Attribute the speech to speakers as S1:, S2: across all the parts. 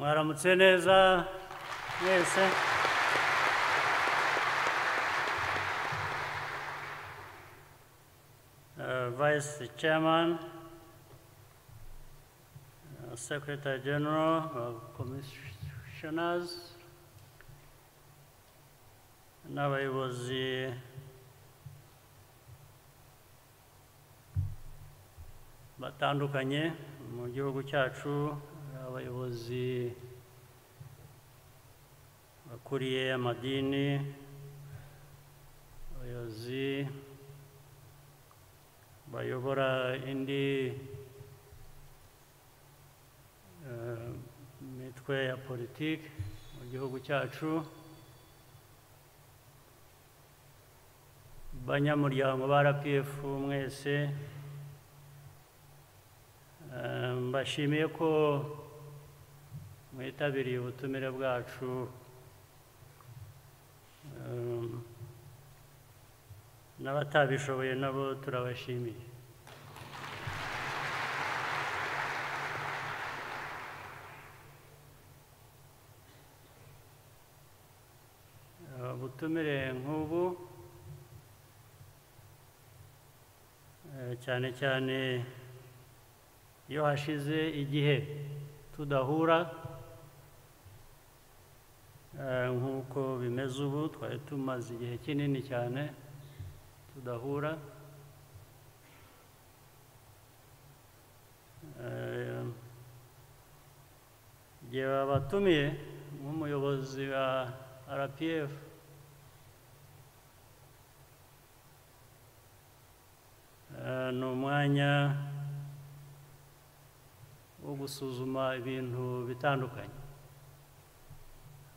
S1: mwaramutse neza mwese. Uh, vice chairman uh, secretary general of commissioners. N'abayobozi batandukanye mu gihugu cyacu. Abayobozi bakuriye amadini abayobozi bayobora indi mitwe ya politiki mu gihugu cyacu banyamuryango ba rpf mwese mbashimiye ko mwitabiriye ubutumire bwacu eh, n'abatabishoboye nabo turabashimiye. Uh, ubutumire nk'ubu eh, cyane cyane iyo hashize igihe tudahura nk'uko bimeze ubu twari tumaze igihe kinini cyane tudahura. Eh, igihe babatumiye nk'umuyobozi wa rpf eh, ni umwanya wo gusuzuma ibintu bitandukanye.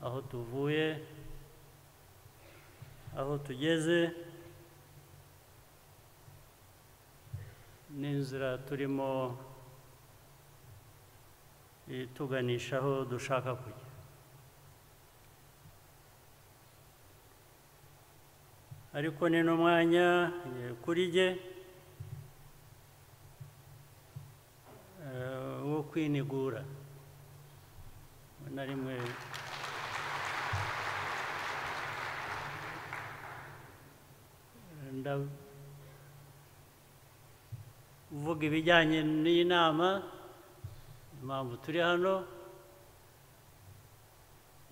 S1: Aho tuvuye aho tugeze n'inzira turimo ituganisha aho dushaka kujya. Ariko ni n'umwanya eh, kuri jye eh, wo kwinigura. Na rimwe ndavuga ibijyanye n'iyi nama impamvu turi hano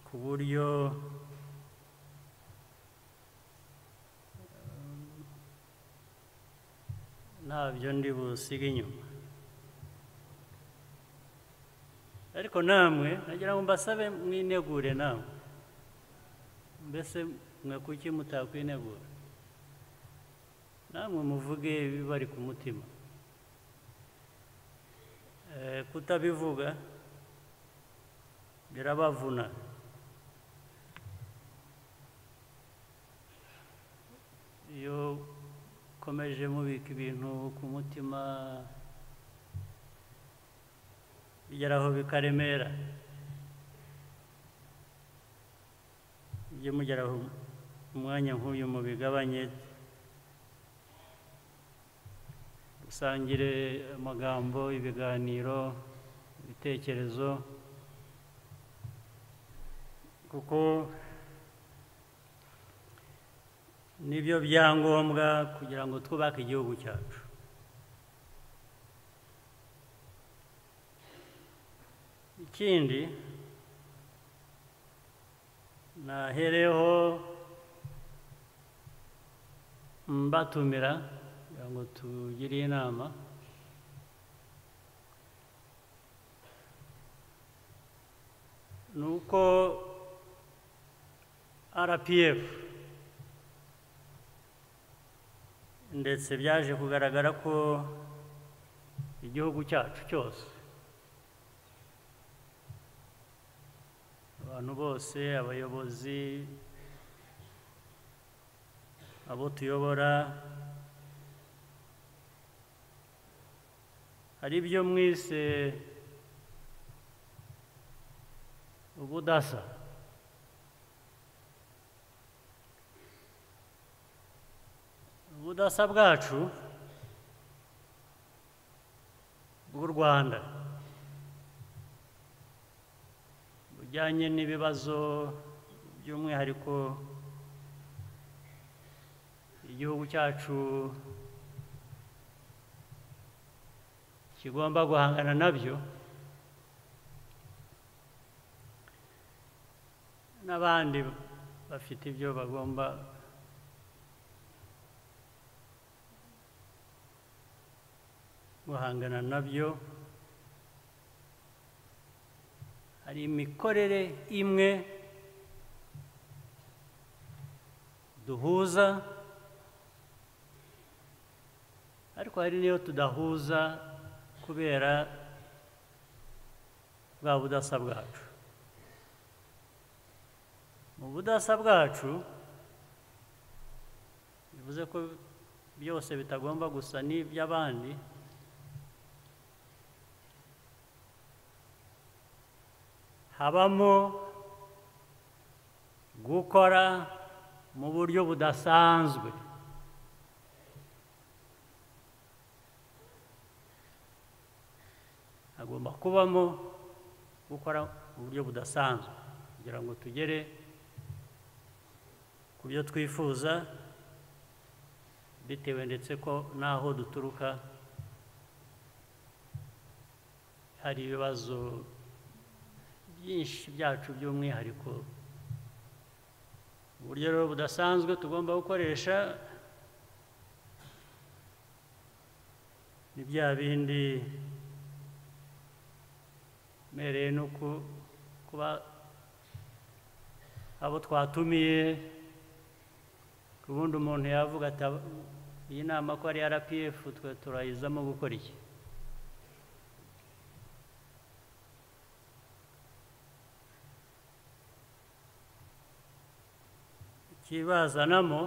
S1: ku buryo ntabyo ndi busige inyuma ariko namwe nagira ngo mbasabe mwinegure namwe mbese mwe kuki mutakwinegura namwe muvuge ibibari ku mutima. Eh, kutabivuga birabavuna. Iyo ukomeje mubika ibintu ku mutima bigeraho bikaremera. Ujye mugeraho umwanya nk'uyu mubigabanye dusangire amagambo ibiganiro ibitekerezo. Kuko ni byo byangombwa kugira ngo twubake igihugu cyacu. Ikindi nahereho mbatumira tugire inama ni uko rpf ndetse byaje kugaragara ko igihugu cyacu cyose abantu bose abayobozi abo tuyobora hari ibyo mwise ubudasa ubudasa bwacu bw'u rwanda bijyanye n'ibibazo by'umwihariko igihugu cyacu kigomba guhangana na byo n'abandi bafite ibyo bagomba guhangana na byo. Hari imikorere imwe duhuza ariko hari n'iyo tudahuza kubera bwa budasa bwacu. Mu budasa bwacu bivuze ko byose bitagomba gusa n'iby'abandi habamo gukora mu buryo budasanzwe. Hagomba kubamo gukora mu buryo budasanzwe. Kugira ngo tugere ku byo twifuza bitewe ndetse ko n'aho duturuka hari ibibazo byinshi byacu by'umwihariko. Uburyo rero budasanzwe tugomba gukoresha ni bya bindi mpereye no kuba abo twatumiye ubundi umuntu yavuga ati iyi nama ko ari rpf twe turayizamo gukora iki? Ikibazanamo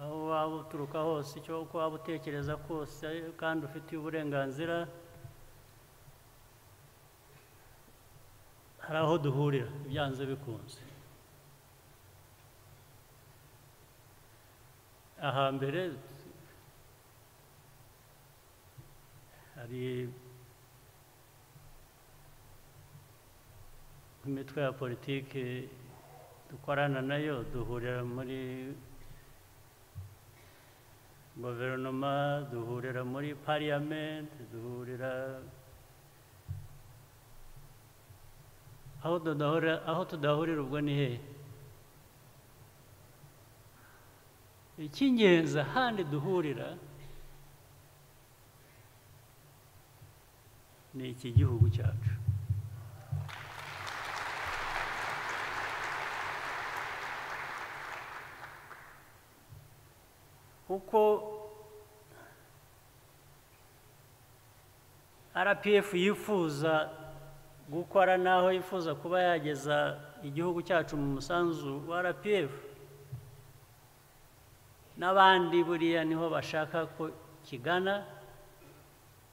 S1: aho waba uturuka hose icyo waba utekereza kose kandi ufitiye uburenganzira hari aho duhurira byanze bikunze. Ahambere hari imitwe ya politiki dukorana na yo duhurira muri guverinoma duhurira muri pariyamenti duhurira aho tudahurira ubwo ni hehe icy'ingenzi ahandi duhurira ni iki gihugu cyacu? Kuko rpf yifuza gukora n'aho yifuza kuba yageza igihugu cyacu mu musanzu wa rpf n'abandi buriya ni ho bashaka ko kigana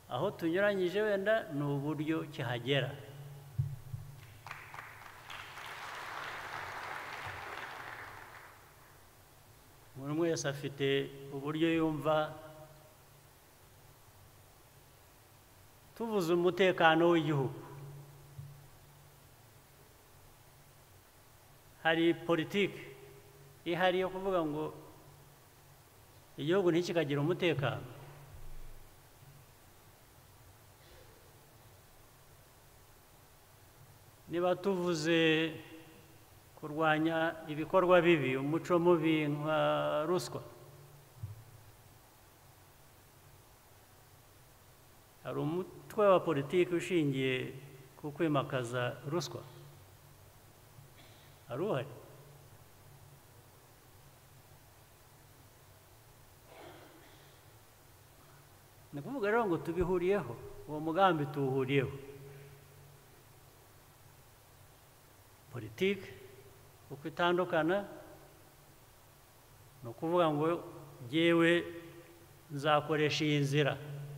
S1: aho tunyuranyije wenda ni uburyo kihagera. Buri wese afite uburyo yumva tuvuze umutekano w'igihugu. Hari politiki ihari yo kuvuga ngo igihugu ntikikagira umutekano. Niba tuvuze kurwanya ibikorwa bibi umuco mubi nka ruswa. Hari umutwe wa politiki ushingiye ku kwimakaza ruswa. Uhari ni ukuvuga rero ngo tubihuriyeho uwo mugambi tuwuhuriyeho politiki uko itandukana ni ukuvuga ngo jyewe nzakoresha iyi nzira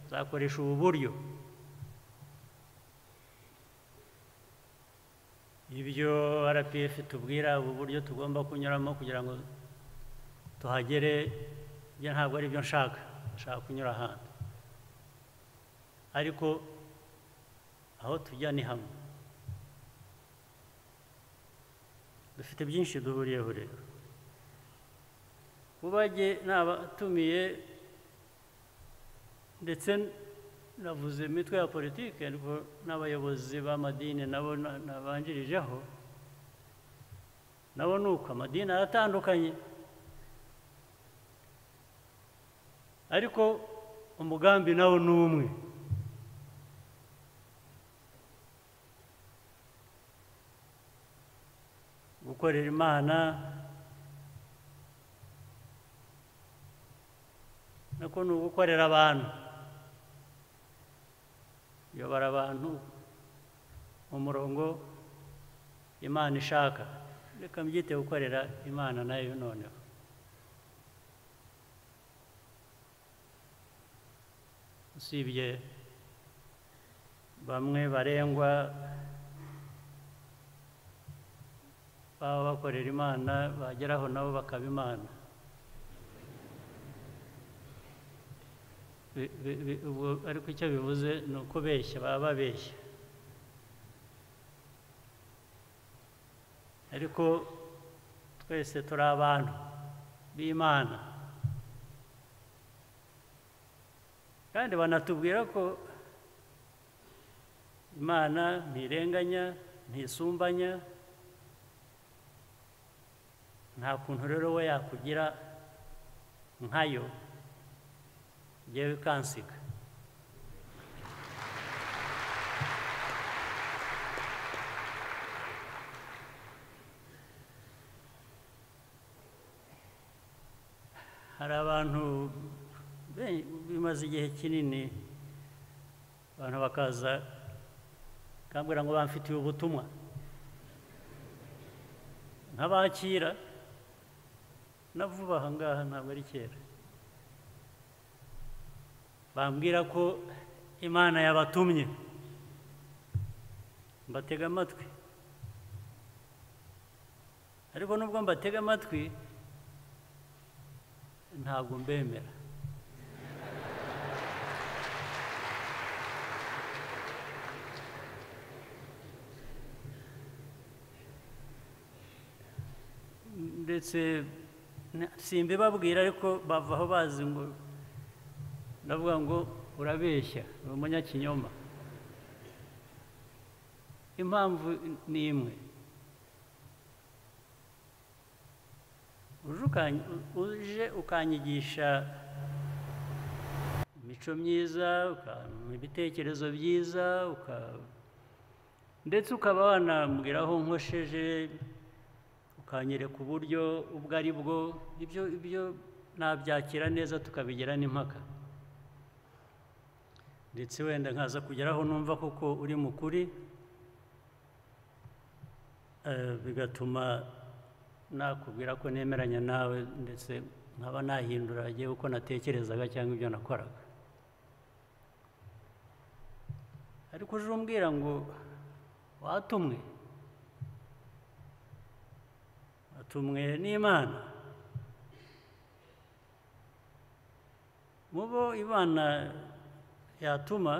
S1: nzakoresha ubu buryo. Ibyo rpf tubwira ubu buryo tugomba kunyuramo kugira ngo tuhagere ibyo ntabwo ari byo nshaka. Nshaka kunyura ahandi ariko aho tujya ni hamwe. Dufite byinshi duhuriyeho rero. Ubajye nabatumiye ndetse navuze imitwe ya politiki ariko n'abayobozi b'amadini nabo na- nabanjirijeho nabo ni uko amadini aratandukanye. Ariko umugambi nawo ni umwe. Gukorera imana nako ni ugukorera abantu. Kuyobora abantu mu murongo imana ishaka. Reka mbyite gukorera imana na yo noneho. Usibye bamwe barengwa baba bakorera imana bageraho nabo bakaba imana. Ariko icyo bivuze ni ukubeshya baba babeshya. Ariko twese turi abantu b'imana. Kandi banatubwira ko imana ntirenganya ntisumbanya nta kuntu rero we yakugira nkayo. Yewe kansiga hari abantu be- bimaze igihe kinini abantu bakaza bakambwira ngo bamfitiye ubutumwa. Nk'abakira na vuba aha ngaha ntabwo ari kera. Bambwira ko imana yabatumye. Mbatega amatwi. Ariko nubwo mbatega amatwi ntabwo mbemera. Ndetse simbibabwira ariko bavaho bazi ngo ndavuga ngo urabeshya uri umunyakinyoma. Impamvu ni imwe. Uje ukanyi- uje ukanyigisha imico myiza ukampa ibitekerezo byiza ndetse ukaba wanambwira aho nkosheje ukanyereka uburyo ubwo ari bwo ibyo nabyakira neza tukabigira n'impaka. Ndetse wenda nkaza kugeraho numva koko uri mu kuri eh, bigatuma nakubwira ko nemeranya nawe ndetse nkaba nahindura agiye uko natekerezaga cyangwa ibyo nakoraga. Ariko uje umbwira ngo watumwe? Watumwe n'imana. Mu bo imana yatuma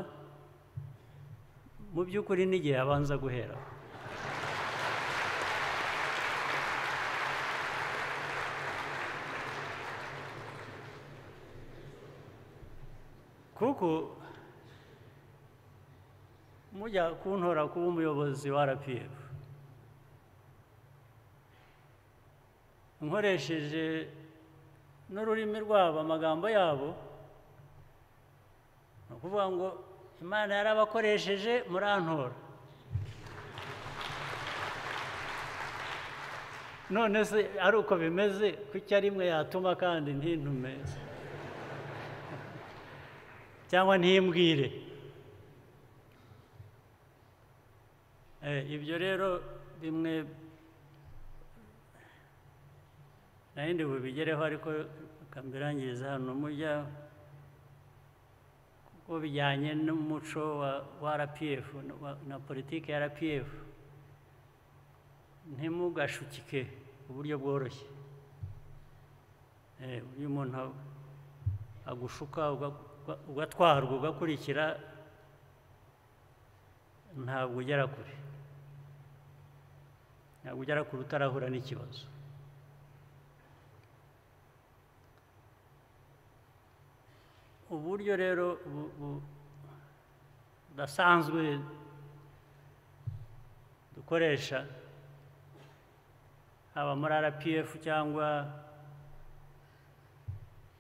S1: mu by'ukuri n'igihe abanza guhera. Kuko mujya kuntora kuba umuyobozi wa rpf nkoresheje n'ururimi rwabo amagambo yabo ni ukuvuga ngo imana yarabakoresheje murantora none se ari uko bimeze kuki ari imwe yatuma kandi ntintume? Cyangwa ntimbwire? Eh, ibyo rero bimwe nayindi bubigereho ariko kambirangiza hano mujya. Kuko bijyanye n'umuco wa, RPF na- politiki ya RPF ntimugashukike uburyo bworoshye iyo umuntu agushuka uga- uga- ugatwarwa ugakurikira ntabwo ugera kure ntabwo ugera kure utarahura n'ikibazo uburyo rero bu- bu- budasanzwe dukoresha haba muri rpf cyangwa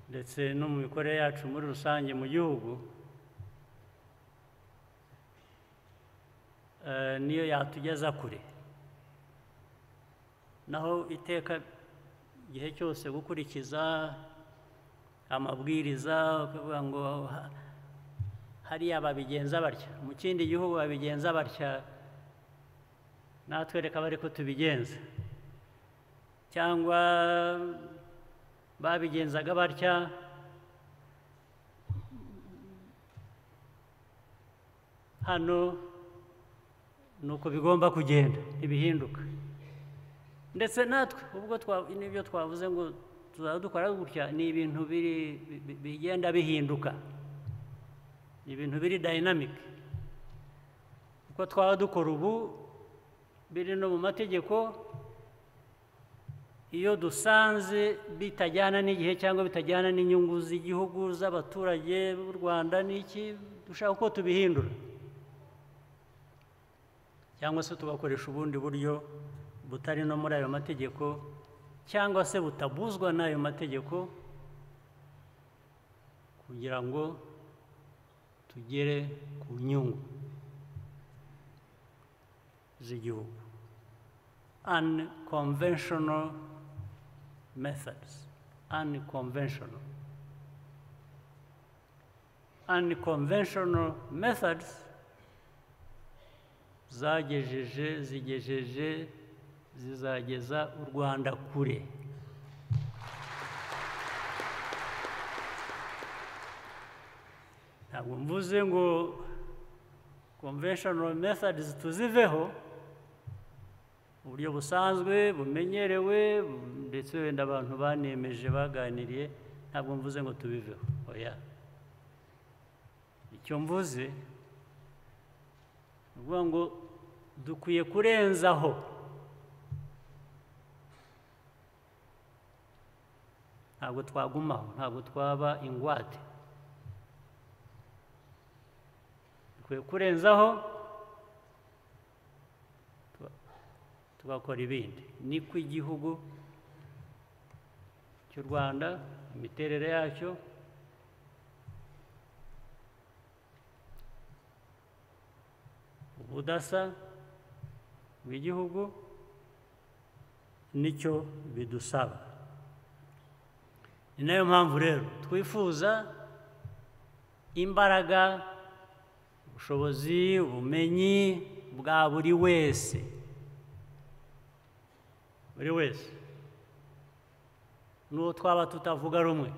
S1: ndetse no mu mikorere yacu muri rusange mu gihugu niyo yatugeza kure naho iteka igihe cyose gukurikiza amabwiriza ukavuga ngo ha- hariya babigenza batya? Mu kindi gihugu babigenza batya? Natwe reka bari ko tubigenza cyangwa babigenzaga batya? Hano ni uko bigomba kugenda ntibihinduka. Ndetse natwe ubwo n'ibyo twavuze ngo tuzaba dukora gutya? Ni ibintu bigenda bihinduka. Ni ibintu biri dynamic. Uko twaba dukora ubu biri no mu mategeko iyo dusanze bitajyana n'igihe cyangwa bitajyana n'inyungu z'igihugu z'abaturage b'u rwanda n'iki dushaka uko tubihindura? Cyangwa se tugakoresha ubundi buryo butari no muri ayo mategeko cyangwa se butabuzwa n'ayo mategeko kugira ngo tugere ku nyungu z'igihugu. Unconventional methods. Unconventional. Unconventional methods zagejeje zigejeje zizageza u rwanda kure. Ntabwo mvuze ngo conventional methods tuziveho uburyo busanzwe bumenyerewe bu- ndetse wenda abantu banemeje baganiriye ntabwo mvuze ngo tubiveho. Oya. Icyo mvuze ni ukuvuga ngo dukwiye kurenzaho. Ntabwo twagumaho ntabwo twaba ingwate. Dukwiye kurenzaho tuga- tugakora ibindi. Niko igihugu cy'u rwanda imiterere yacyo ubudasa bw'igihugu ni cyo bidusaba. Ni nayo mpamvu rero twifuza imbaraga ubushobozi ubumenyi bwa buri wese. Buri wese. N'uwo twaba tutavuga rumwe.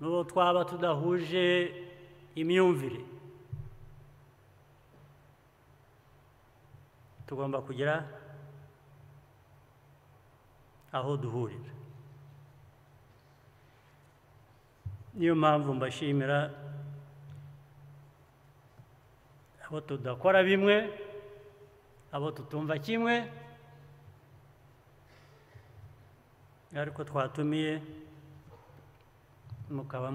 S1: N'uwo twaba tudahuje imyumvire. Tugomba kugira aho duhurira niyo mpamvu mbashimira abo tudakora bimwe abo tutumva kimwe. Ariko twatumiye mukaba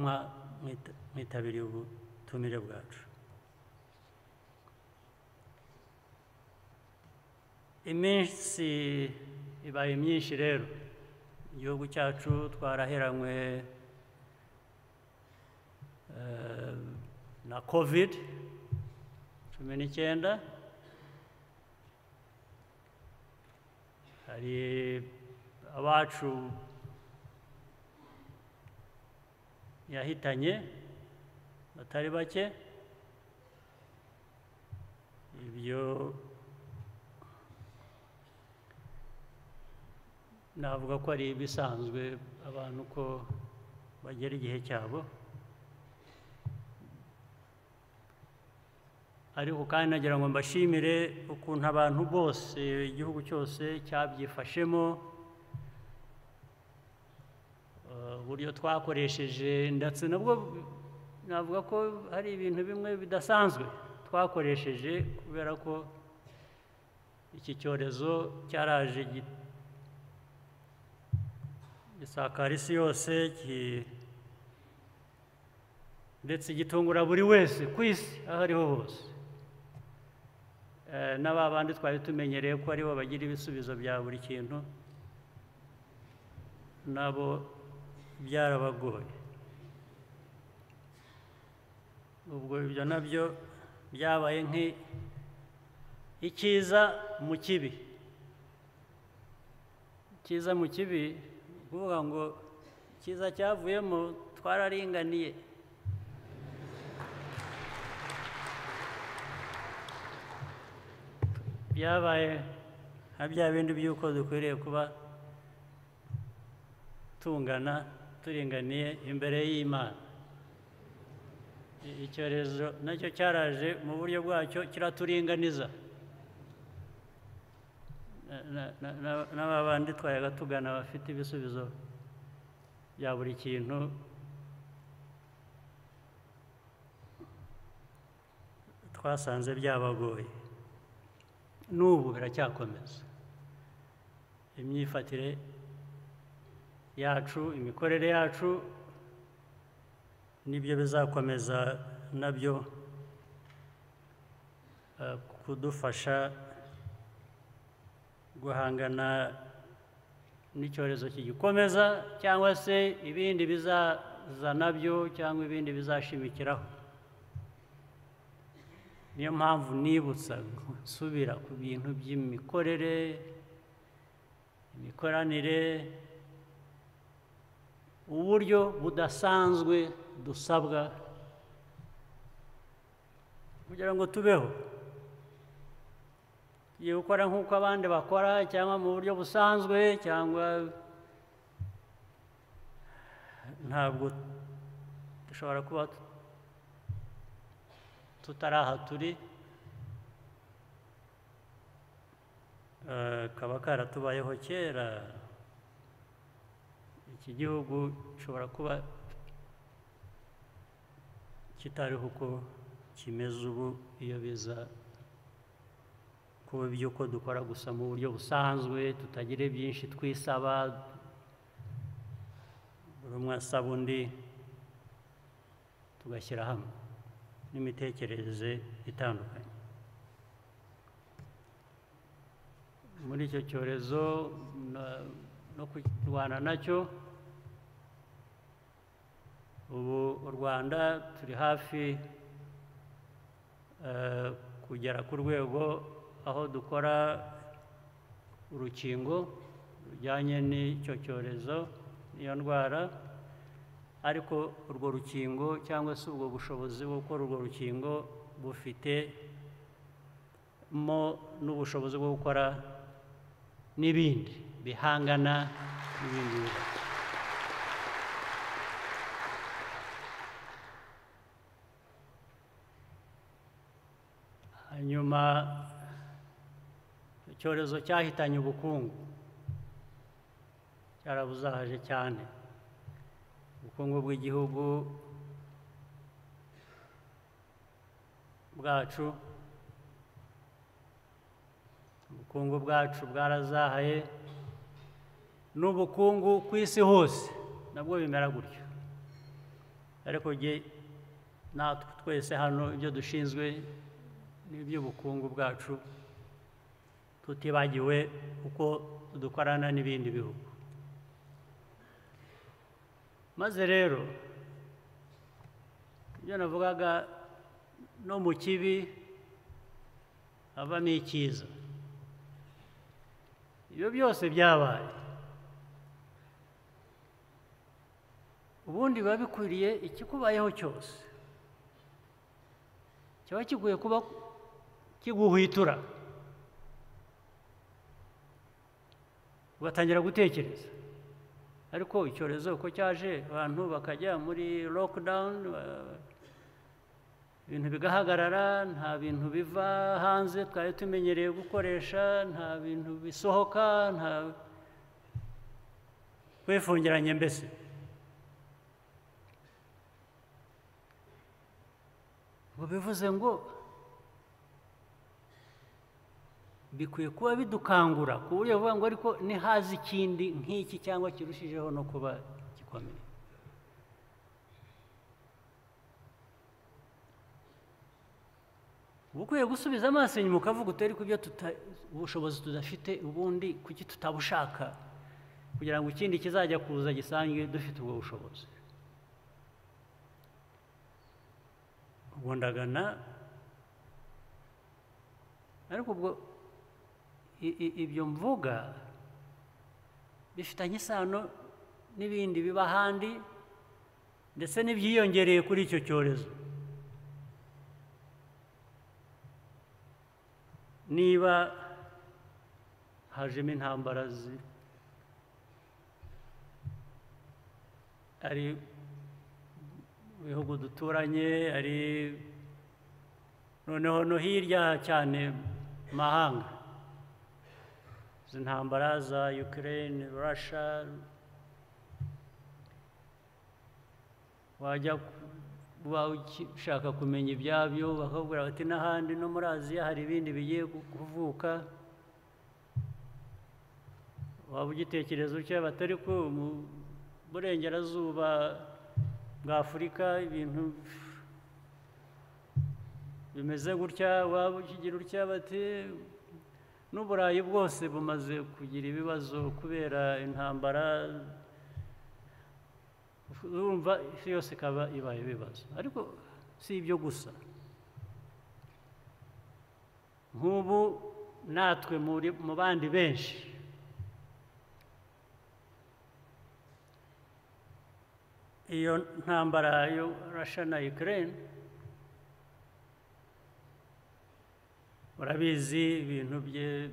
S1: mwitabiriye ubutumire bwacu. Iminsi ibaye myinshi rero. Igihugu cyacu twaraheranywe na covid cumi n'icyenda hari abacu yahitanye batari bake. Ibyo navuga ko ari ibisanzwe abantu ko bagera igihe cyabo. Ariko kandi nagira ngo mbashimire ukuntu abantu bose igihugu cyose cyabyifashemo eh, uburyo twakoresheje. Ndetse nabwo navuga ko hari ibintu bimwe bidasanzwe twakoresheje kubera ko iki cyorezo cyaraje gi- gisakara isi yose ndetse gitungura buri wese ku isi aho ariho hose. Eh, na ba bandi twari tumenyereye ko ari bo bagira ibisubizo bya buri kintu nabo byarabagoye. Ubwo ibyo na byo byabaye nk'i icyiza mu kibi. Icyiza mu kibi ni ukuvuga ngo icyiza cyavuyemo twararinganiye. Byabaye nka bya bindi by'uko dukwiriye kuba tungana turinganiye imbere y'imana. Icyorezo na cyo cyaraje mu buryo bwacyo kiraturinganiza. Na- na- na- na- n'aba bandi twayaga tugana bafite ibisubizo bya buri kintu. Twasanze byabagoye. N'ubu biracyakomeza imyifatire yacu imikorere yacu ni byo bizakomeza na byo eh, kudufasha guhangana n'icyorezo kigikomeza cyangwa se ibindi bizaza na byo cyangwa ibindi bizashimikiraho. Niyo mpamvu nibutsa nsubira ku bintu by'imikorere imikoranire uburyo budasanzwe dusabwa. Kugira ngo tubeho. Tugiye gukora nk'uko abandi bakora cyangwa mu buryo busanzwe cyangwa ntabwo dushobora kuba tutari aha turi Eh, kaba karatubayeho kera iki gihugu gishobora kuba kitariho uko kimeze ubu iyo biza kuba iby'uko dukora gusa mu buryo busanzwe tutagira byinshi twisaba buri umwe asaba undi tugashyira hamwe. N'imitekerereze itandukanye muri icyo cyorezo no kurwana na cyo ubu u rwanda turi hafi eh, kugera ku rwego aho dukora urukingo rujyanye n'icyo cyorezo n'iyo ndwara. Ariko urwo rukingo cyangwa se ubwo bushobozi bwo gukora urwo rukingo bufite mo n'ubushobozi bwo gukora n'ibindi bihangana n'ibindi. Hanyuma icyorezo cyahitanye ubukungu cyarabuzahaje cyane. Ubukungu bw'igihugu bwacu ubukungu bwacu bwarazahaye n'ubukungu ku isi hose nabwo bimera gutyo. Ariko natwe twese hano ibyo dushinzwe n'iby'ubukungu bwacu tutibagiwe uko dukorana n'ibindi bihugu. Maze rero ibyo navugaga no mu kibi havamo icyiza ibyo byose byabaye ubundi biba bikwiriye ikikubayeho cyose kiba kiguye kuba kiguhwitura. Ugatangira gutekereza ariko icyorezo uko cyaje abantu bakajya muri lockdown ibintu bigahagarara nta bintu biva hanze twari tumenyereye gukoresha nta bintu bisohoka nta wifungiranye mbese. Ngo bivuze ngo bikwiye kuba bidukangura ku buryo buvuga ngo ariko nihaza ikindi nk'iki cyangwa kirushijeho no kuba gikomeye. Uba ukwiye gusubiza amaso inyuma ukavuga utari ku byo ubushobozi tudafite ubundi kuki tutabushaka? Kugira ngo ikindi kizajya kuza gisange dufite ubwo bushobozi. Ubwo ndagana ariko ubwo ibyo mvuga bifitanye isano n'ibindi biba ahandi ndetse n'ibyiyongereye kuri icyo cyorezo. Niba hajemo intambara ari bihugu duturanye ari noneho no hirya cyane mahanga. Izi ntambara za Ukraine Russia. Wajya uba ushaka kumenya ibyabyo bakakubwira bati n'ahandi no muri aziya hari ibindi bigiye kuvuka. Waba ugitekereza utya batari ko mu burengerazuba bwa afurika ibintu bimeze gutya? Waba ukigira utya? Bati n'uburayi bwose bumaze kugira ibibazo kubera intambara urumva isi yose ikaba ibaye ibibazo. Ariko si ibyo gusa. Nk'ubu natwe mu bandi benshi iyo ntambara yo rasha na Ukraine urabizi ibintu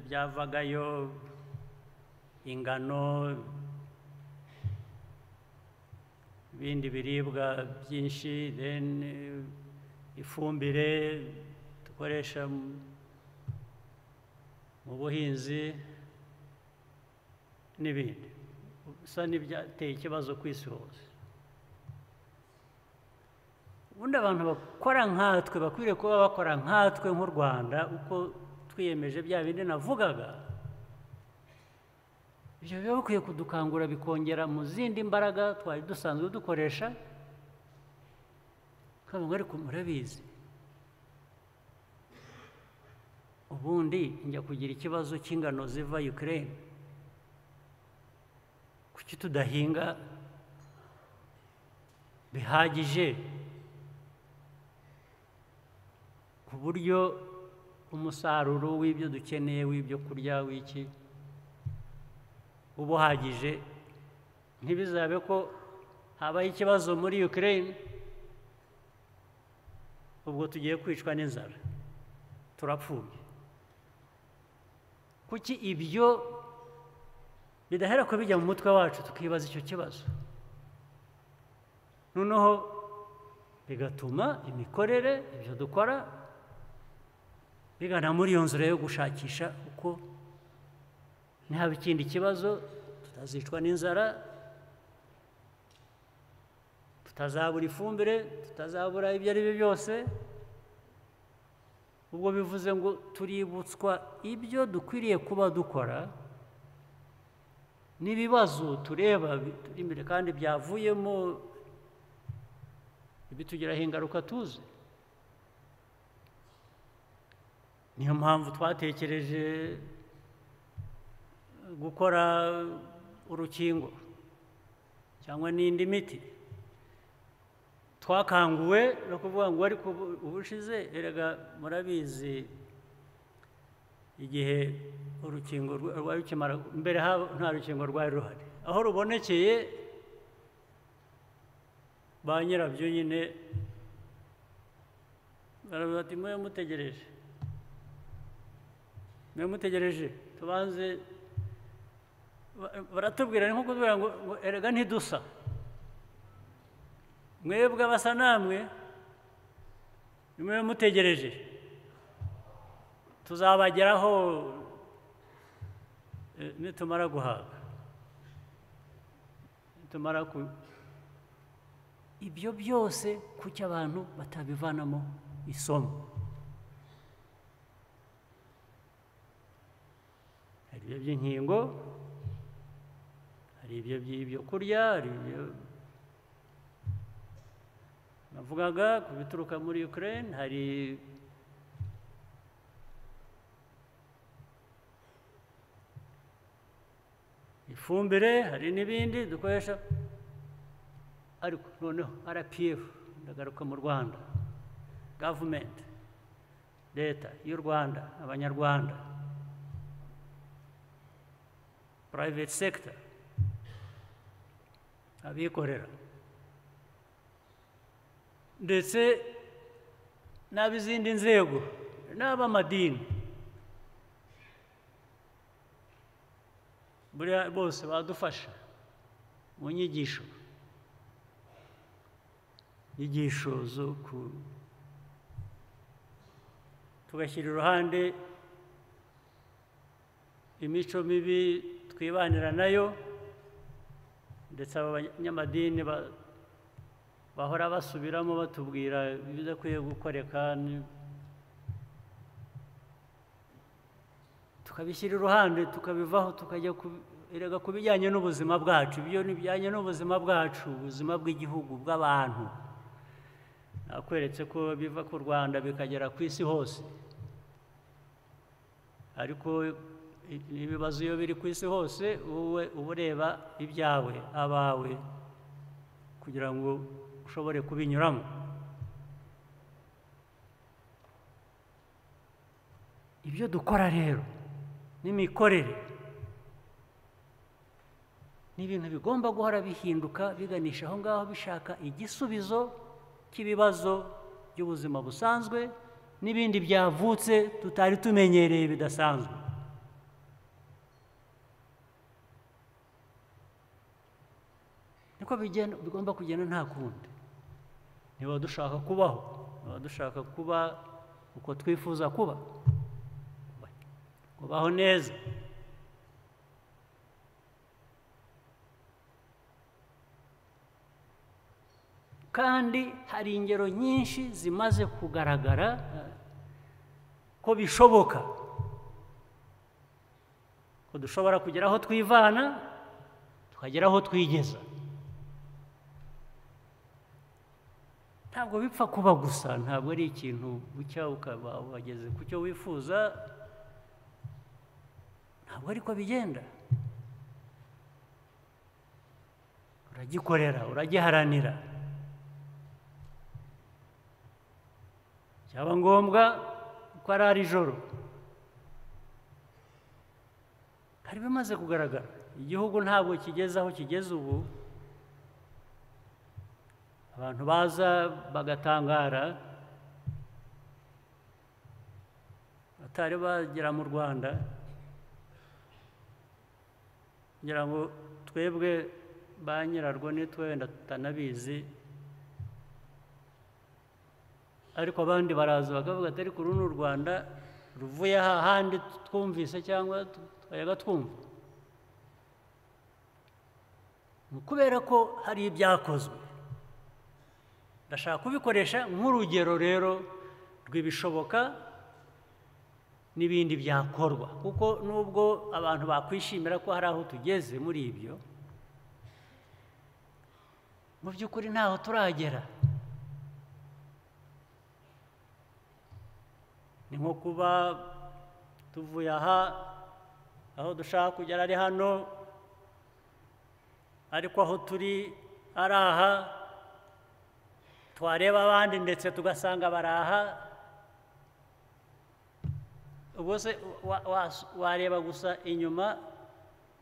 S1: byavagayo ingano ibindi biribwa byinshi ifumbire dukoresha mu buhinzi n'ibindi. Bisa n'ibyateye ikibazo ku isi hose. Ubundi abantu bakora nkatwe bakwiriye kuba bakora nkatwe nk'u rwanda uko twiyemeje bya bindi navugaga. Ibyo biba bikwiye kudukangura bikongera mu zindi mbaraga twari dusanzwe dukoresha nkavuga ariko murabizi. Ubundi njya kugira ikibazo cy'ingano ziva Ukraine. Kuki tudahinga bihagije? Ku buryo umusaruro w'ibyo dukeneye w'ibyo kurya w'iki uba uhagije ntibizabe ko habaho ikibazo muri Ukraine ubwo tugiye kwicwa n'inzara. Turapfuye. Kuki ibyo bidahera ko bijya mu mutwe wacu tukibaza icyo kibazo? Noneho bigatuma imikorere ibyo dukora bigana muri iyo nzira yo gushakisha uko? Ntihaba ikindi kibazo. Tutazicwa n'inzara. Tutazabura ifumbire. Tutazabura ibyo ari byo byose. Ubwo bivuze ngo tuributswa ibyo dukwiriye kuba dukora n'ibibazo tureba imbere kandi byavuyemo bitugiraho ingaruka tuzi. Niyo mpamvu twatekereje gukora urukingo cyangwa n'indi miti. Twakanguwe no kuvuga ngo ariko ubushize erega murabizi igihe urukingo rwari rukimara mbere nta rukingo rwari ruhari. Aho rubonekeye ba nyirabyo nyine baravuga ati mwe mutegereje. Mutegereje? Tubanze baratubwira ni nko kutubwira ngo erega ntidusa. Mwebwe abasa namwe nimwe mutegereje? Tuzabageraho nitumara guhaga. Nitumara ku ibyo byose kuki abantu batabivanamo isomo. Hari ibyo by'inkingo hari ibyo by'ibyo kurya hari ibyo navugaga ku bituruka muri Ukraine hari ifumbire hari n'ibindi dukoresha ariko noneho rpf ndagaruka mu rwanda gavumenti leta y'u rwanda abanyarwanda. Private sector. Abikorera ndetse n'ab'izindi nzego n'ab'amadini buriya bose badufasha mu nyigisho inyigisho zo ku tugashyira iruhande imico mibi twibanira na yo ndetse aba banyamadini ba- bahora basubiramo batubwira ibidakwiye gukoreka tukabishyira iruhande tukabivaho tukajya erega ku bijyanye n'ubuzima bwacu. Ibyo bijyanye n'ubuzima bwacu ubuzima bw'igihugu bw'abantu. Nakweretse ko biva ku rwanda bikagera ku isi hose. Ariko ibibazo iyo biri ku isi hose wowe uba ureba ibyawe abawe kugira ngo ushobore kubinyuramo. Ibyo dukora rero n'imikorere ni ibintu bigomba guhora bihinduka biganisha aho ngaho bishaka igisubizo cy'ibibazo by'ubuzima busanzwe n'ibindi byavutse tutari tumenyereye bidasanzwe. Bigenda bigomba kugenda nta kundi. Niba dushaka kubaho niba dushaka kuba uko twifuza kuba kubaho neza. Kandi hari ingero nyinshi zimaze kugaragara ko bishoboka ko dushobora kugera aho twivana tukagera aho twigeza. Ntabwo bipfa kuba gusa ntabwo ari ikintu bucya ukaba wageze ku cyo wifuza ntabwo ariko bigenda. Uragikorera uragiharanira. Byaba ngombwa ko arara ijoro hari bimaze kugaragara. Igihugu ntabwo kigeze aho kigeze ubu. Abantu baza bagatangara batari bagera mu rwanda ngira ngo twebwe ba nyirarwo nitwe wenda tutanabizi ariko abandi baraza bakavuga ati ariko uru ni u rwanda ruvuye hahandi twumvise cyangwa twayaga twumva? Ni ukubera ko hari ibyakozwe. Ndashaka kubikoresha nk'urugero rero rw'ibishoboka n'ibindi byakorwa. Kuko nubwo abantu bakwishimira ko hari aho tugeze muri ibyo mu by'ukuri ntaho turagera. Ni nko kuba tuvuye aha aho dushaka kugera ari hano ariko aho turi ari aha. Twareba abandi ndetse tugasanga bari aha ubwo se wa- wa- wareba gusa inyuma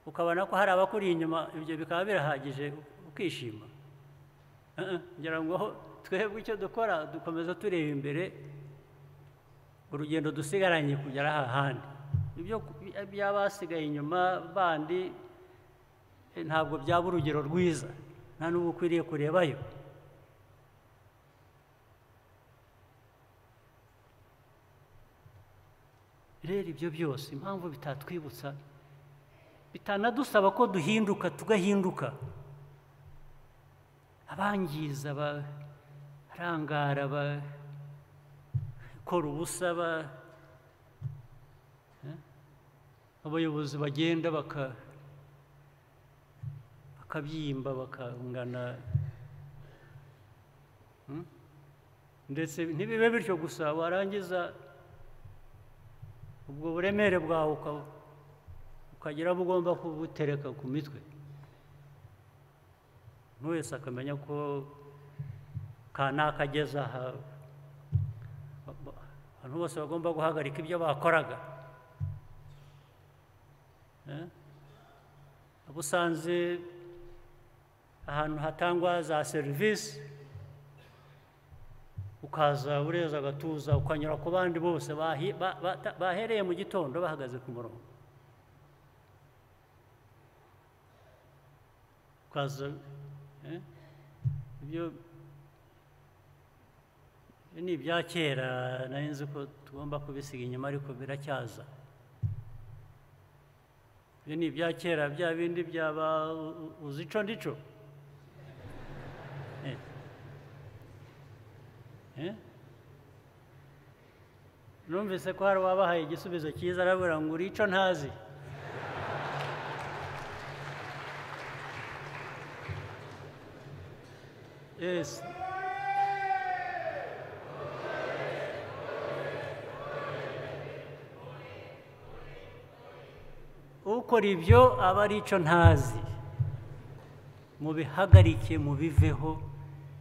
S1: ukabona ko hari abakuri inyuma ibyo bikaba birahagije ukishima. Eh, ngira ngo twebwe icyo dukora dukomeza tureba imbere urugendo dusigaranye kugera hahandi ibyo by'abasigaye inyuma bandi eh, ntabwo byaba urugero rwiza. Nta n'ubu ukwiriye kurebayo. Rero ibyo byose impamvu bitatwibutsa bitanadusaba ko duhinduka tugahinduka abangiza abarangara bakora ubusa eh? abayobozi bagenda baka bakabyimba bakangana Hmm? ndetse ntibibe bityo gusa warangiza ubwo buremere bwawe uka- ukagira abo ugomba kubutereka ku mitwe wese akamenya ko kanaka ageze aha ba- ba- abantu bose bagomba guhagarika ibyo bakoraga Eh? usanze ahantu hatangwa za serivisi ukaza ureza agatuza ukanyura ku bandi bose bahereye mu gitondo bahagaze ku murongo. Ukaza eh, ibyo ni ibya kera nari nzi ko tugomba kubisiga inyuma ariko biracyaza. Ibyo ni ibya kera bya bindi byaba u- u- uzi ico ndico numvise ko hari uwabahaye igisubizo cyiza arabura ngo uri ico ntazi? Yes. Ukora ibyo aba ari icyo ntazi. Mubihagarike mubiveho.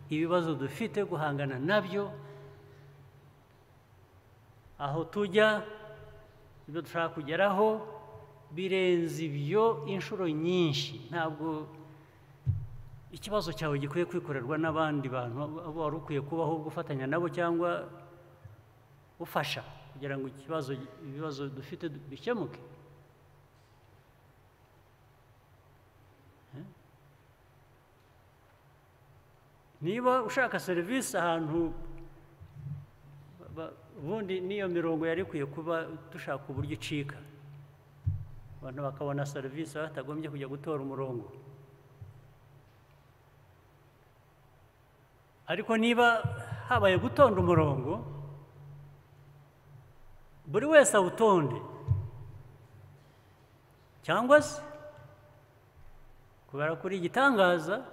S1: Ibibazo dufite guhangana na byo aho tujya ibyo dushaka kugeraho birenze ibyo inshuro nyinshi. Ntabwo ikibazo cyawe gikwiye kwikorerwa n'abandi bantu wari ukwiye kubaho gufatanya nabo cyangwa ufasha kugira ngo ikibazo ibibazo dufite bikemuke niba ushaka serivisi ahantu ubundi n'iyo mirongo yari ikwiye kuba dushaka uburyo icika. Abantu bakabona serivisi batagombye kujya gutora umurongo. Ariko niba habaye gutonda umurongo buri wese awutonde. Cyangwa se kubera kuri igitangaza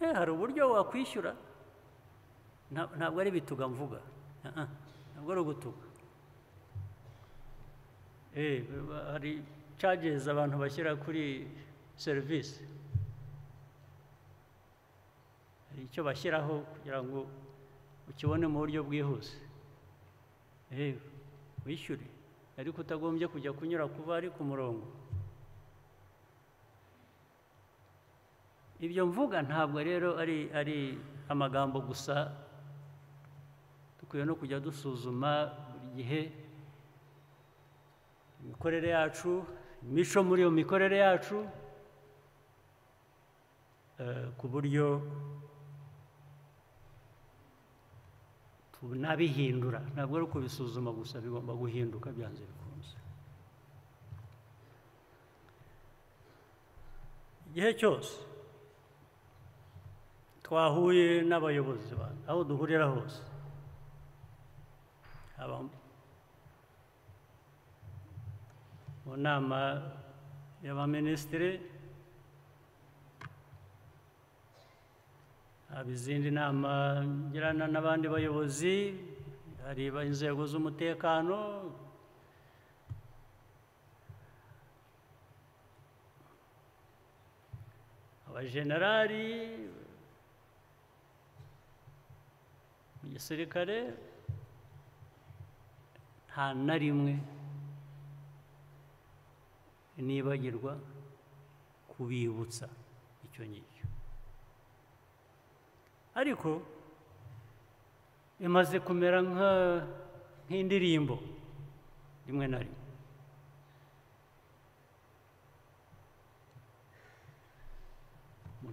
S1: hari uburyo wakwishyura. Nta- ntabwo ari bituga mvuga. Ah, ntabwo ari ugutuga. Eh, hari charges abantu bashyira kuri serivisi hari icyo bashyiraho kugira ngo ukibone mu buryo bwihuse. Eh, wishyure. Ariko utagombye kujya kunyura kuba ari ku murongo. Ibyo mvuga ntabwo rero ari ari amagambo gusa. Dukwiye no kujya dusuzuma buri gihe imikorere yacu imico muri iyo mikorere yacu eh, ku buryo tunabihindura. Ntabwo ari ukubisuzuma gusa bigomba guhinduka byanze bikunze igihe cyose twahuye n'abayobozi aho duhurira hose. Mu nama y'abaminisitiri haba izindi nama ngirana n'abandi bayobozi hareba inzego z'umutekano abajenerali mu gisirikare nta na rimwe nibagirwa kubibutsa icyo ngicyo ariko bimaze kumera nk'indirimbo rimwe na rimwe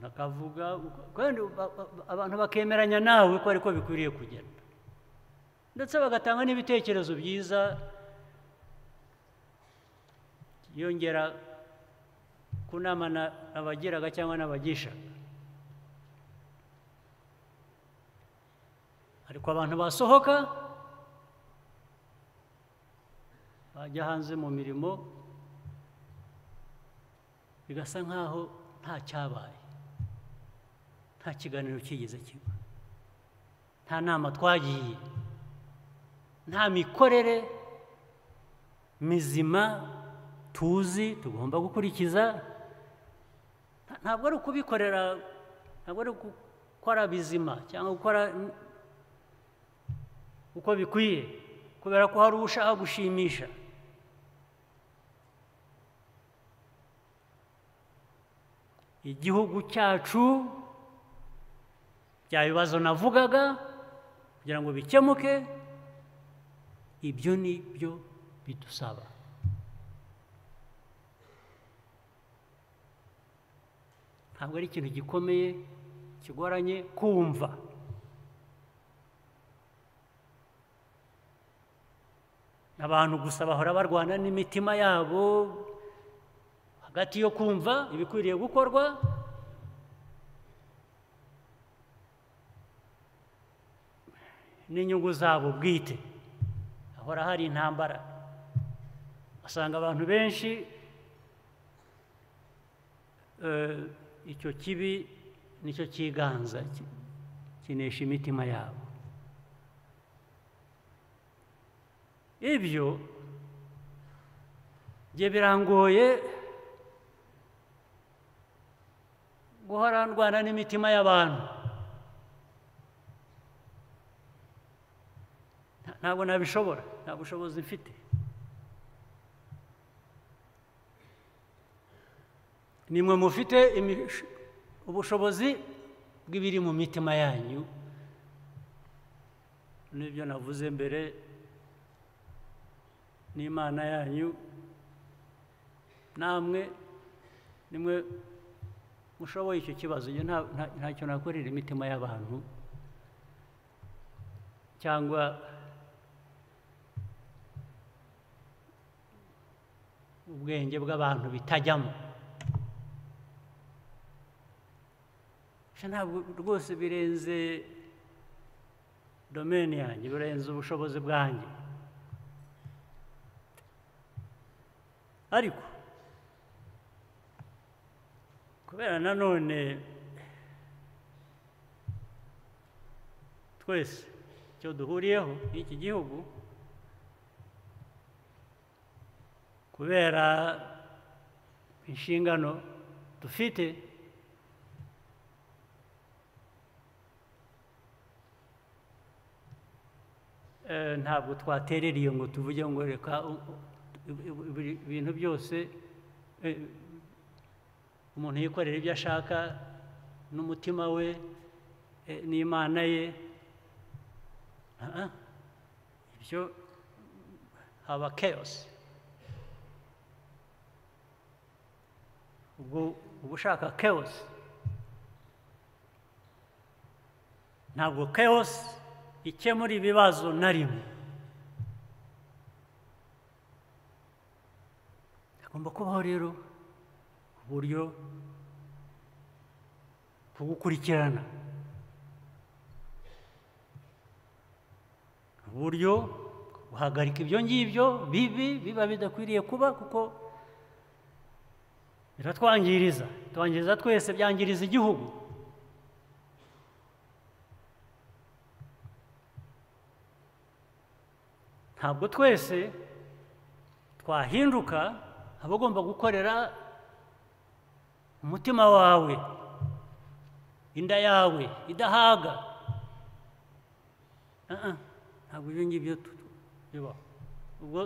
S1: umuntu akavuga kandi ba- ba- abantu bakemeranya nawe ko ariko bikwiriye kugenda. Ndetse bagatanga n'ibitekerezo byiza yongera ku nama na- abagiraga cyangwa n'abagishaga ariko abantu basohoka bajya hanze mu mirimo bigasa nk'aho nta cyabaye. Nta kiganiro kigeze kiba. Nta nama twagiye. Nta mikorere mizima tuzi tugomba gukurikiza. Nta- ntabwo ari ukubikorera ntabwo ari gukora bizima cyangwa gukora uko bikwiye kubera ko hari ushaka gushimisha. Igihugu cyacu bya bibazo navugaga kugira ngo bikemuke ibyo ni byo bidusaba. Ntabwo ari ikintu gikomeye kigoranye kumva. Abantu gusa bahora barwana n'imitima yabo hagati yo kumva ibikwiriye gukorwa n'inyungu zabo bwite. Hahora hari intambara. Usanga abantu benshi eh, icyo kibi ni cyo cyiganza ki- kinesha imitima yabo ibyo bye birangoye guhora ndwana n'imitima y'abantu. Ntabwo nabishobora nta bushobozi mfite nimwe mufite ubushobozi bw'ibiri mu mitima yanyu. N'ibyo navuze mbere n'imana yanyu. Namwe nimwe mushoboye icyo kibazo. Ntacyo nakorera imitima y'abantu cyangwa ubwenge bw'abantu bitajyamo ntabwo rwose birenze domeni yanjye birenze ubushobozi bwanjye. Ariko kubera nanone twese icyo duhuriyeho n'iki gihugu kubera inshingano dufite. Eh, ntabwo twaterera iyo ngo tuvuge ngo reka ibintu byose eh, umuntu yikorera ibyo ashaka n'umutima we eh, n'imana ye. Ah, ah. ibyo haba chaos. Ubwo uba ushaka chaos? Ntabwo chaos ikemura ibibazo na rimwe. Hagomba kubaho rero uburyo bwo gukurikirana. Uburyo guhagarika ibyo ngibyo bibi biba bidakwiriye kuba kuko biratwangiriza twangiriza twese byangiriza igihugu ntabwo twese twahinduka abagomba gukorera umutima wawe inda yawe idahaga Ah, ah, ntabwo ibyo ngibyo bibaho ubwo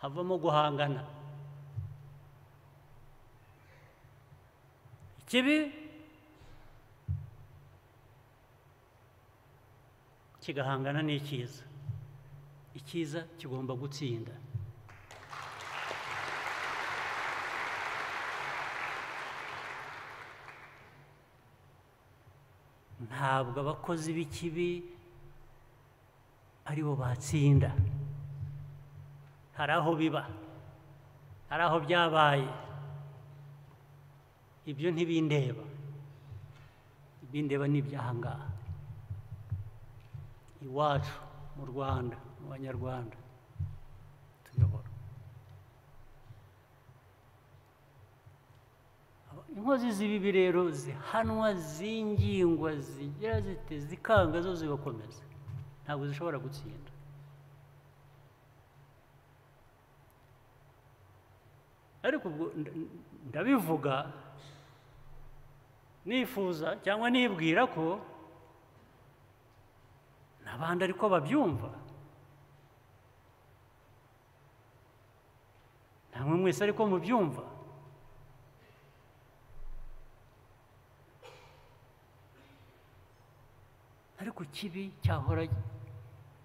S1: havamo guhangana kigahangana n'icyiza icyiza kigomba gutsinda. Ntabwo abakozi b'ikibi ari bo batsinda. Hari aho biba. Hari aho byabaye. ibyo ntibindeba. Ibindeba ni ibyahangaha iwacu mu rwanda mu banyarwanda. Tuyobora. Inkozi z'ibibi rero zihanwa zingingwa zigira zite? Zikanga zo zigakomeza ntabwo zishobora gutsinda. Ariko ubwo ndabivuga nifuza cyangwa nibwira ko n'abandi ariko babyumva namwe mwese ariko mubyumva ariko kibi cyahora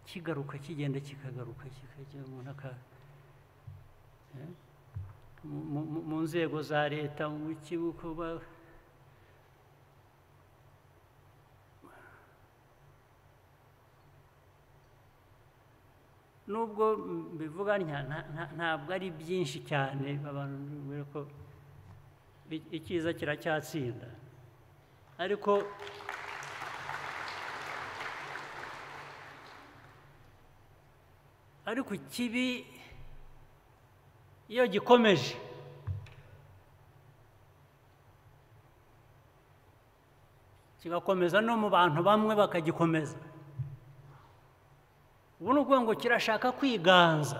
S1: kigaruka kigenda kikagaruka kikajya eh? mu- mu nzego za leta mu kibuga nubwo nta- ntabwo ari byinshi cyane abantu bibwira ko icyiza kiracyatsinda. Ariko ariko ikibi iyo gikomeje kigakomeza no mu bantu bamwe bakagikomeza. Ubu ni ukuvuga ngo kirashaka kwiganza.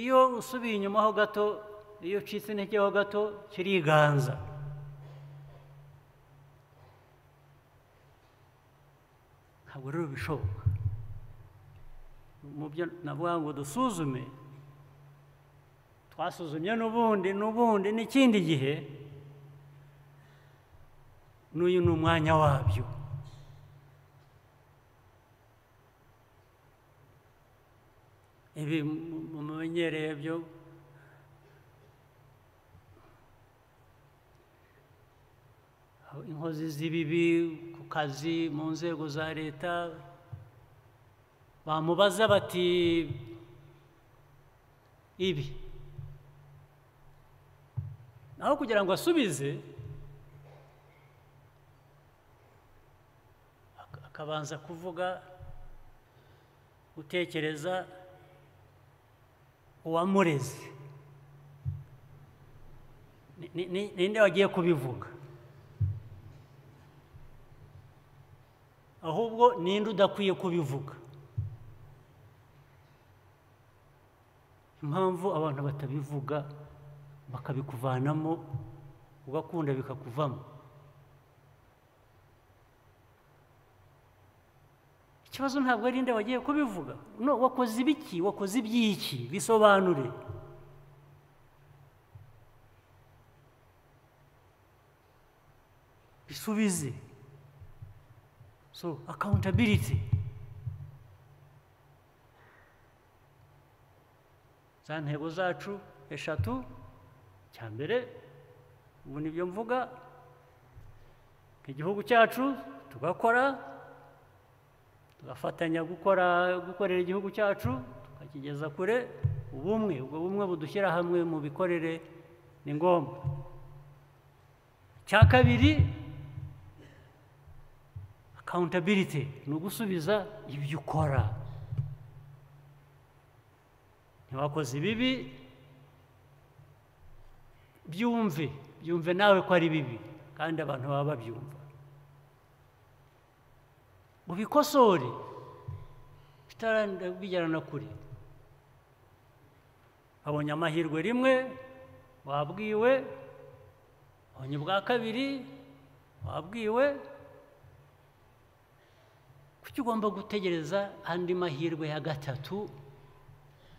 S1: Iyo usubiye inyuma ho gato iyo ucitse intege ho gato kiriganza. Ntabwo rero bishoboka. Mu byo navuga ngo dusuzume twasuzumye n'ubundi n'ubundi n'ikindi gihe n'uyu ni umwanya wabyo. Ibi mu- mu- mumenyereye byo inkozi z'ibibi ku kazi mu nzego za leta bamubaza bati ibi? Naho kugira ngo asubize ak- akabanza kuvuga gutekereza ni- ni- ninde wagiye kubivuga? Ahubwo ninde udakwiye kubivuga? Impamvu abantu batabivuga bakabikuvanamo ugakunda bikakuvamo. Ikibazo ntabwo ari nde wagiye kubivuga. Wakoze ibiki? Wakoze iby'iki? Bisobanure. Bisubize. So accountability. Za ntego zacu eshatu. Cya mbere ubu ni byo mvuga. Igihugu cyacu tugakora. Tugafatanya gukora gukorera igihugu cyacu tukakigeza kure. Ubumwe ubwo bumwe budushyira hamwe mu bikorere ni ngombwa. Cya kabiri accountability ni ugusubiza ibyo ukora. Ntiwakoze ibibi byumve byumve nawe ko ari bibi kandi abantu baba babyumva. Ubikosore bitarabigera na kure. Abonye amahirwe rimwe wabwiwe abonye ubwa kabiri wabwiwe kuki ugomba gutegereza andi mahirwe ya gatatu?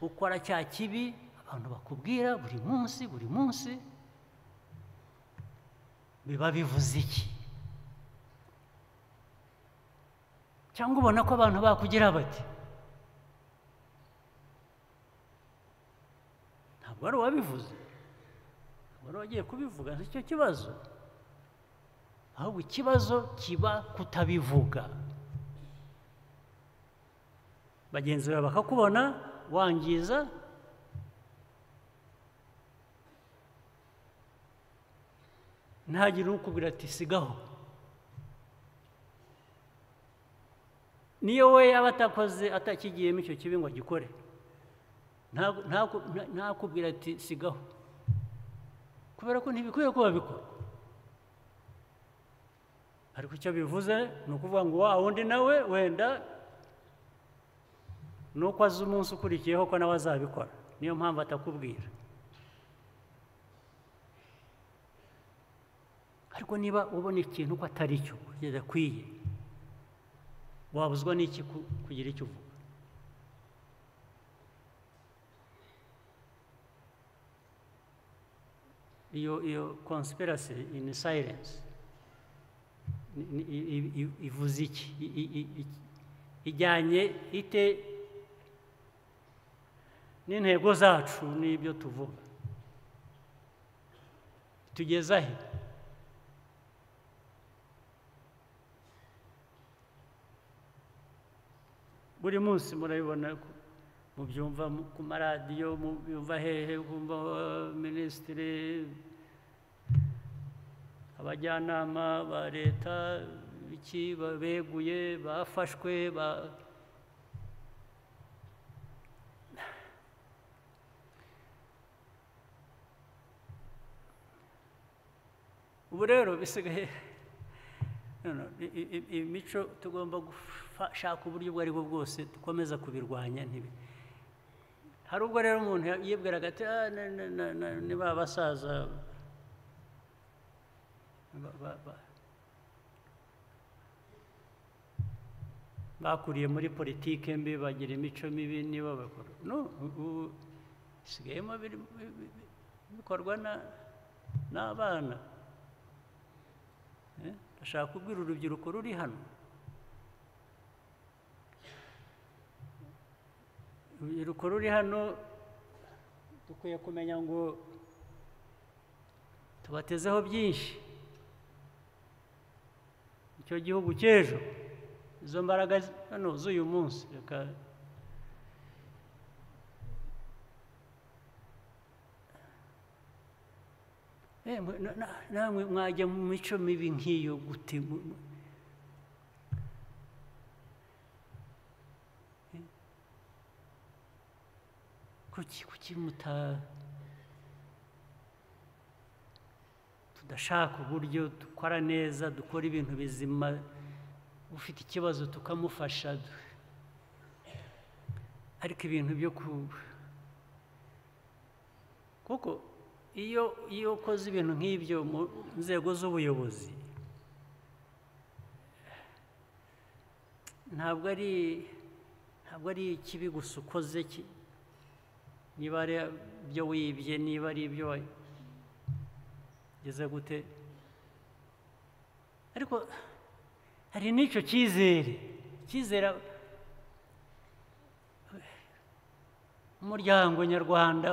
S1: Ukora cya kibi abantu bakubwira buri munsi buri munsi. Biba bivuze iki? Cyangwa ubona ko abantu bakugira bati ntabwo wari uwabivuze ntabwo wari wagiye kubivuga. Si cyo kibazo. Ahubwo ikibazo kiba kutabivuga. Bagenzi bawe bakakubona wangiza. Ntagire ukubwira ati sigaho. Niyo we yaba atakoze atakigiyemo icyo kibi ngo agikore ntakubwira ati sigaho. Kubera ko ntibikwiye ko babikora. Ariko icyo bivuze ni ukuvuga ngo wa wundi nawe wenda ni uko azi umunsi ukurikiyeho ko nawe azabikora. Niyo mpamvu atakubwira. Ariko niba ubona ikintu ko atari cyo kidakwiye wabuzwa n'iki ku- kugira icyo uvuga? Iyo iyo conspiracy in silence ivuze iki? Ijyanye ite? N'intego zacu n'ibyo tuvuga. Tugeza he buri munsi murabibona mubyumva mu- ku maradiyo mubyumva hehe kumva minisitiri abajyanama ba leta iki ba- beguye bafashwe ba ubu rero bisigaye imico tugomba gushaka uburyo ubwo ari bwo bwose dukomeza kubirwanya hari ubwo rero umuntu yibwiraga ati "Ah, na- na- na- na- ni ba basaza ba- ba- ba- bakuriye muri politike mbi bagira imico mibi nibo bakora. Bisigayemo bikorwa na- n'abana. Eh, ndashaka kubwira urubyiruko ruri hano. Urubyiruko ruri hano dukwiye kumenya ngo tubatezeho byinshi. Icyo gihugu cy'ejo izo mbaraga hano z'uyu munsi reka Eh, mwe- na- na- namwe mwajya mu mico mibi nk'iyo gute mu- mu- Eh? Kuki kuki muta. Tudashaka uburyo dukora neza dukora ibintu bizima ufite ikibazo tukamufasha. Ariko ibintu byo ku kuko iyo iyo ukoze ibintu nk'ibyo mu nzego z'ubuyobozi ntabwo ari ntabwo ari ikibi gusa ukoze niba ari ibyo wibye niba ari ibyo wageze gute? Ariko hari n'icyo cyizere. Cyizere umuryango nyarwanda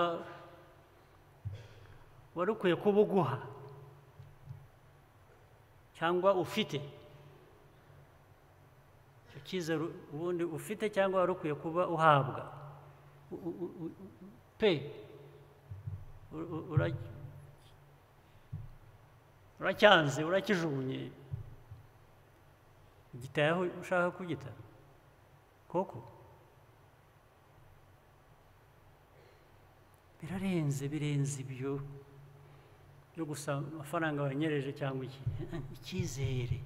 S1: wari ukwiye kuba uguha cyangwa ufite. Icyo cyizere ubundi ufite cyangwa wari ukwiye kuba uhabwa. Pe uracyanze urakijugunye gitaye aho ushaka kugita koko birarenze birenze ibyo byo gusa amafaranga wanyereje cyangwa iki icyizere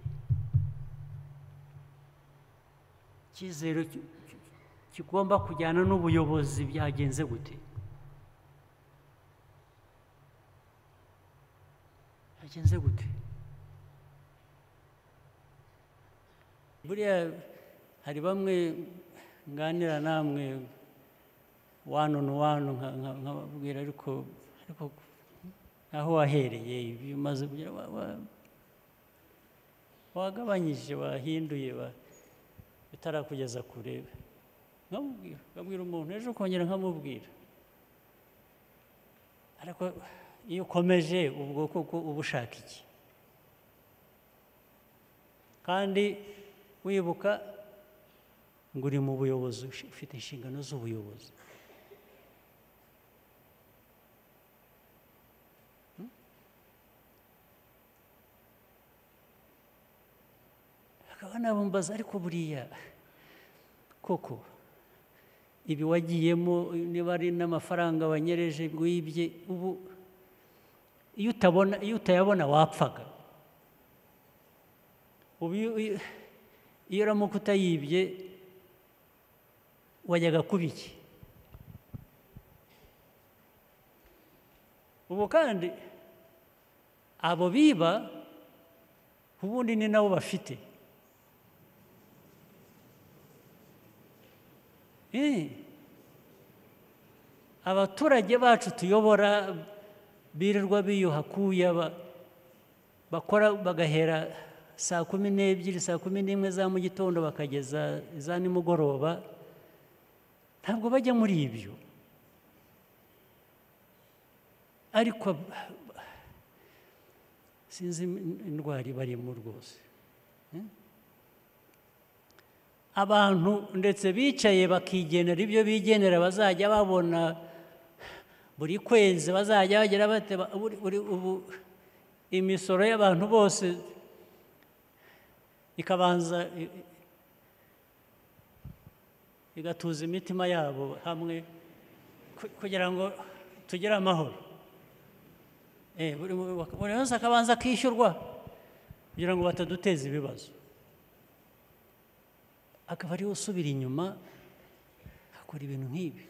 S1: icyizere ki- ki- kigomba kujyana n'ubuyobozi byagenze gute byagenze gute buriya hari bamwe nganira namwe wano wano nka- nka- nkababwira ariko ariko aho wahereye ibyo umaze kugira wa- wa- wagabanyije wahinduye wa- bitarakugeza kure. Nkabwira umuntu ejo ukongera nkamubwira ariko iyo ukomeje ubwo koko uba ushaka iki? Kandi wibuka ngo uri mu buyobozi ufite inshingano z'ubuyobozi. Bakaba nabumbaza ariko buriya koko ibi wagiyemo niba ari n'amafaranga wanyereje wibye ubu iyo utabona iyo utayabona wapfaga ubu iyo- uramuka utayibye wajyaga kuba iki ubu kandi abo biba ubundi ni nabo bafite Eh. abaturage bacu tuyobora birirwa biyuha kuya ba- bakora bagahera saa kumi n'ebyiri saa kumi n'imwe za mu gitondo bakageza za nimugoroba ntabwo bajya muri ibyo. Ariko sinzi indwara ibarimo rwose. Abantu ndetse bicaye bakigenera ibyo bigenera bazajya babona buri kwezi bazajya bagira bate ubu imisoro y'abantu bose ikabanza igatuza imitima yabo hamwe ku- kugira ngo tugire amahoro. Eh, buri wese akabanza akishyurwa kugira ngo bataduteza ibibazo. Akaba ari we usubira inyuma akora ibintu nk'ibi.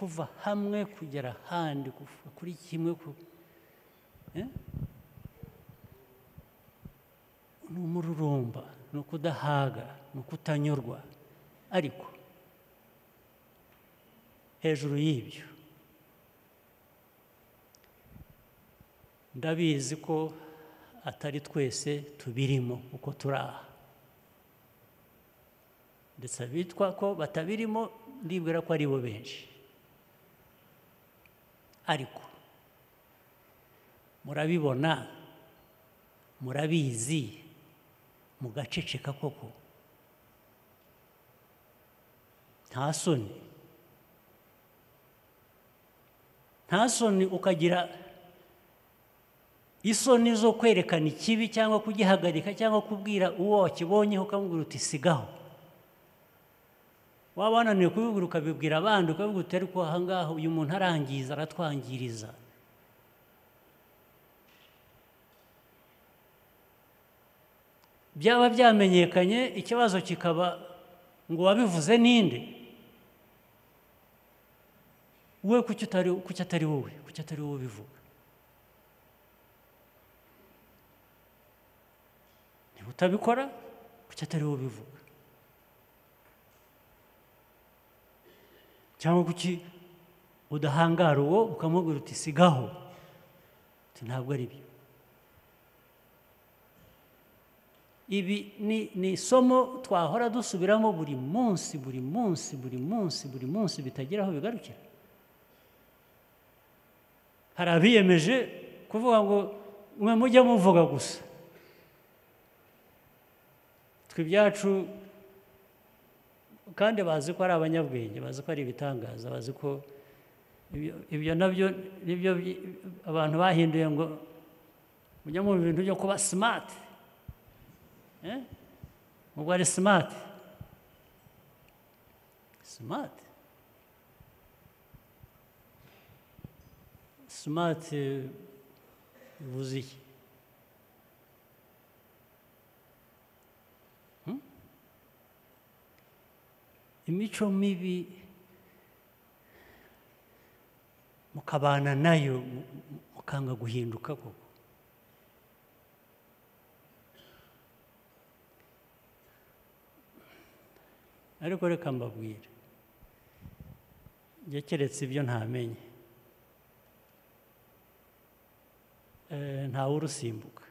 S1: Kuva hamwe kugera ahandi kuri kimwe Eh? ni umururumba ni ukudahaga ni ukutanyurwa ariko hejuru y'ibyo ndabizi ko atari twese tubirimo uko turi aha. Ndetse abitwa ko batabirimo ndibwira ko ari bo benshi. Ariko. Murabibona murabizi mugaceceka koko. Nta soni. Nta soni ukagira isoni zo kwerekana ikibi cyangwa kugihagarika cyangwa kubwira uwo wakibonyeho ukamubwira uti sigaho. Waba wananiwe kubibwira ukabibwira abandi ukabivuga uti ariko aha ngaha uyu muntu arangiza aratwangiriza. Byaba byamenyekanye ikibazo kikaba ngo wabivuze ninde? We utari kuki atari wowe kuki atari wowe ubivuga? Niba utabikora kuki atari wowe ubivuga? Cyangwa kuki udahangara uwo ukamubwira uti sigaho. Ntabwo ari byo. Ibi ni isomo twahora dusubiramo buri munsi buri munsi buri munsi buri munsi bitagira aho bigarukira. Hari abiyemeje kuvuga ngo mwe mujye muvuga gusa. Twe ibyacu kandi bazi ko ari abanyabwenge bazi ko ari ibitangaza bazi ko ibyo- na byo ni byo abantu bahinduye ngo mujye mu bintu byo kuba simati ubwo ari simati simati simati bivuze iki? Imico mibi mukabana na yo mu- mu- mukanga guhinduka koko. Ariko reka mbabwire. Njye keretse ibyo ntamenye. Eh, ntawe urusimbuka